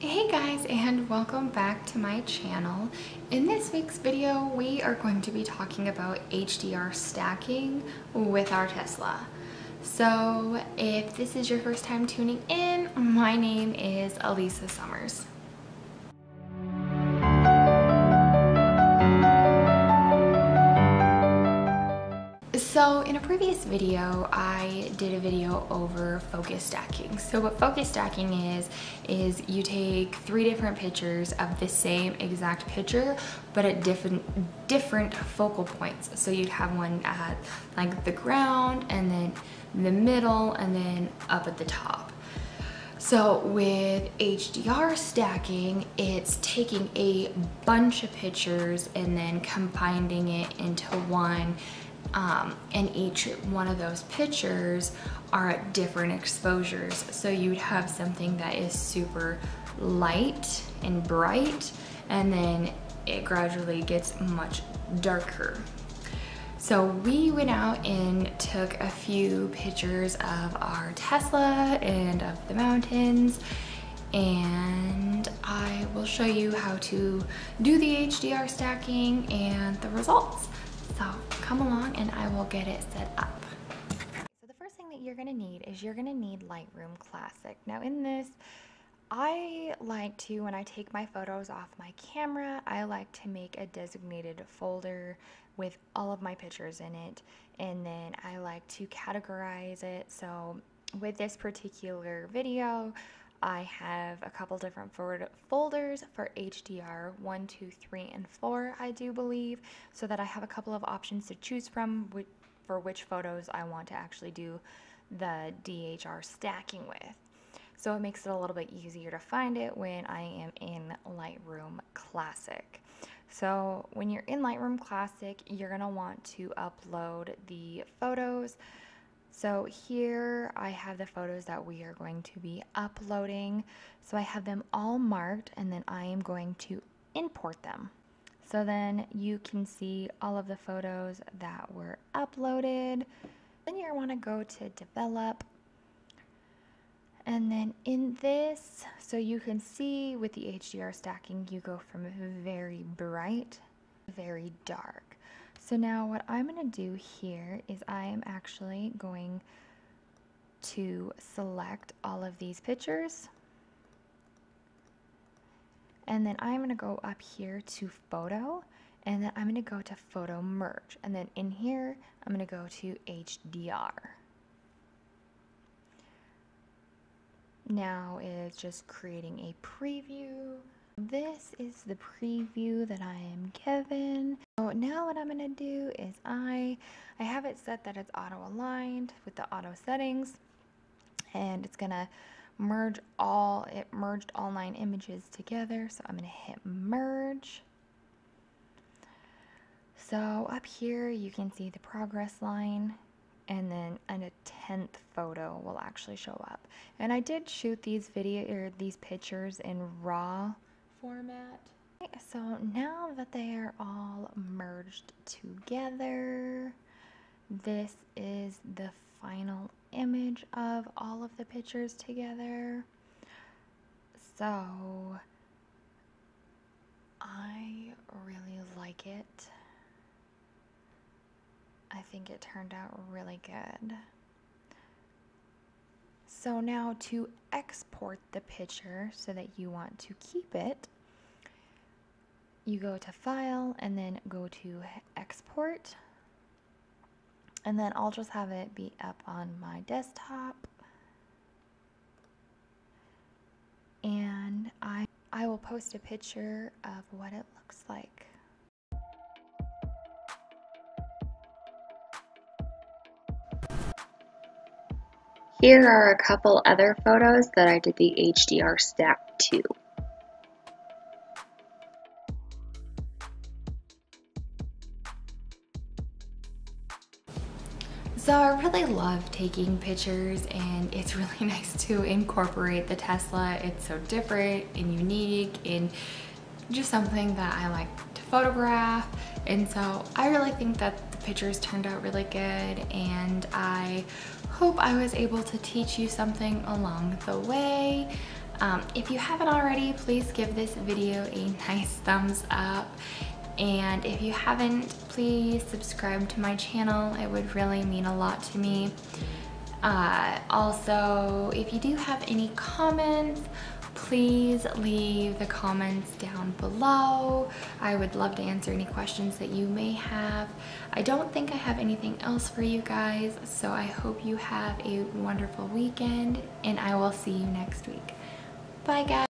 Hey guys and welcome back to my channel. In this week's video we are going to be talking about HDR stacking with our Tesla. So if this is your first time tuning in, my name is Alyssia Summers. So in a previous video, I did a video over focus stacking. So what focus stacking is, is you take three different pictures of the same exact picture, but at different, different focal points. So you'd have one at like the ground and then the middle and then up at the top. So with HDR stacking, it's taking a bunch of pictures and then combining it into one um, and each one of those pictures are at different exposures. So you'd have something that is super light and bright and then it gradually gets much darker. So we went out and took a few pictures of our Tesla and of the mountains and I will show you how to do the HDR stacking and the results. So come along and I will get it set up. So the first thing that you're gonna need is you're gonna need Lightroom Classic. Now in this, I like to, when I take my photos off my camera, I like to make a designated folder with all of my pictures in it. And then I like to categorize it. So with this particular video, I have a couple different folders for HDR 1, 2, 3, and 4, I do believe, so that I have a couple of options to choose from for which photos I want to actually do the DHR stacking with. So it makes it a little bit easier to find it when I am in Lightroom Classic. So when you're in Lightroom Classic, you're going to want to upload the photos so here I have the photos that we are going to be uploading. So I have them all marked and then I am going to import them. So then you can see all of the photos that were uploaded. Then you want to go to develop. And then in this, so you can see with the HDR stacking, you go from very bright, very dark. So now what I'm going to do here is I am actually going to select all of these pictures. And then I'm going to go up here to photo and then I'm going to go to photo merge. And then in here, I'm going to go to HDR. Now it's just creating a preview. This is the preview that I am given. So now what I'm going to do is I, I have it set that it's auto aligned with the auto settings and it's going to merge all, it merged all nine images together. So I'm going to hit merge. So up here you can see the progress line and then and a 10th photo will actually show up. And I did shoot these video or these pictures in raw format. So now that they are all merged together, this is the final image of all of the pictures together. So I really like it. I think it turned out really good. So now to export the picture so that you want to keep it, you go to File and then go to Export. And then I'll just have it be up on my desktop. And I, I will post a picture of what it Here are a couple other photos that I did the HDR stack to. So I really love taking pictures and it's really nice to incorporate the Tesla. It's so different and unique and just something that I like to photograph. And so I really think that the pictures turned out really good and I hope I was able to teach you something along the way. Um, if you haven't already, please give this video a nice thumbs up. And if you haven't, please subscribe to my channel. It would really mean a lot to me. Uh, also, if you do have any comments, please leave the comments down below. I would love to answer any questions that you may have. I don't think I have anything else for you guys, so I hope you have a wonderful weekend and I will see you next week. Bye guys.